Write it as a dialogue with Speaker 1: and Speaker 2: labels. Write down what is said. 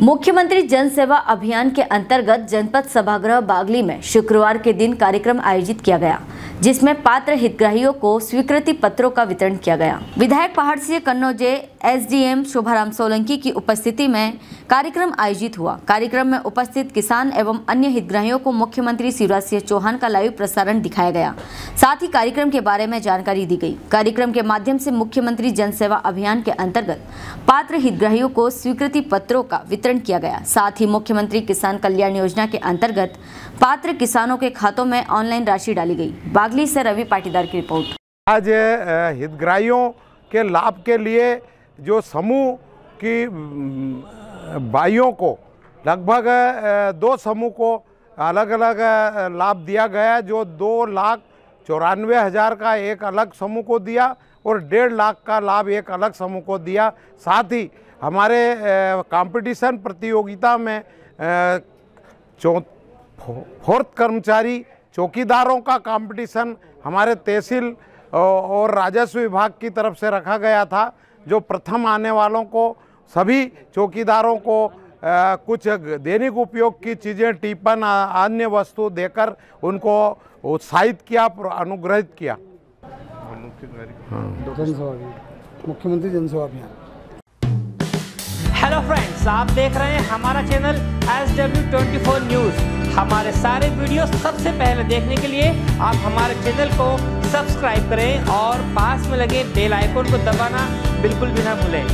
Speaker 1: मुख्यमंत्री जन सेवा अभियान के अंतर्गत जनपद सभागृह बागली में शुक्रवार के दिन कार्यक्रम आयोजित किया गया, जिसमें पात्र हितग्राहियों को स्वीकृति पत्रों का वितरण किया गया। विधायक पहाड़ से कन्नौजे एसडीएम शोभाराम सोलंकी की उपस्थिति में कार्यक्रम आयोजित हुआ। कार्यक्रम में उपस्थित किसान एवं अन्य हितग्राहियों को मुख्यमंत्री शिवराज सिंह चौहान का लाइव प्रसारण दिखाया गया। साथ ही कार्यक्रम के बारे में जानकारी दी गई। कार्यक्रम के माध्यम से मुख्यमंत्री जन सेवा अभियान के अंतर्गत पात्र हितग्राहियों को स्वीकृति पत्रों का वितरण किया गया। साथ ही मुख्यमंत्री किसान कल्याण योजना के अंतर्गत पात्र किसानों के खातों में ऑनलाइन राशि डाली गई। बागली से रवि पाटीदार की रिपोर्ट।
Speaker 2: आज हितग्राहियों के लाभ के लिए जो समूह की भाइयों को लगभग दो समूह को अलग अलग लाभ दिया गया जो दो लाख चौरानवे हज़ार का एक अलग समूह को दिया और डेढ़ लाख का लाभ एक अलग समूह को दिया। साथ ही हमारे कंपटीशन प्रतियोगिता में चौ फोर्थ कर्मचारी चौकीदारों का कंपटीशन हमारे तहसील और राजस्व विभाग की तरफ़ से रखा गया था, जो प्रथम आने वालों को, सभी चौकीदारों को अ, कुछ दैनिक उपयोग की चीज़ें टिपन अन्य वस्तु देकर उनको उत्साहित किया अनुग्रहित किया।
Speaker 3: मुख्यमंत्री जनसेवा अभियान
Speaker 4: हेलो फ्रेंड्स आप देख रहे हैं हमारा channel S W twenty four news हमारे सारे वीडियो सबसे पहले देखने के लिए आप हमारे चैनल को सब्सक्राइब करें और पास में लगे बेल आइकन को दबाना बिल्कुल भी ना भूलें।